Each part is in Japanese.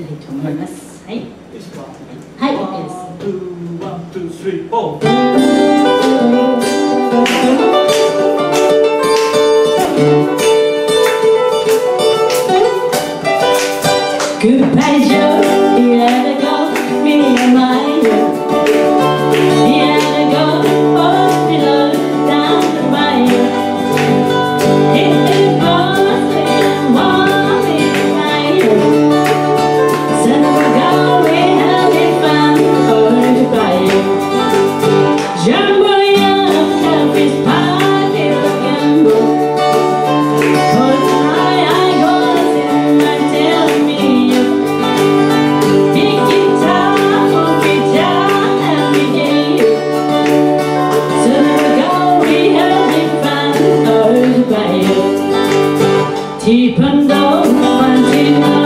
いと思います。はい。はい、はい、OK です。1, thì phân đấu hoàn thiện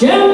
Jim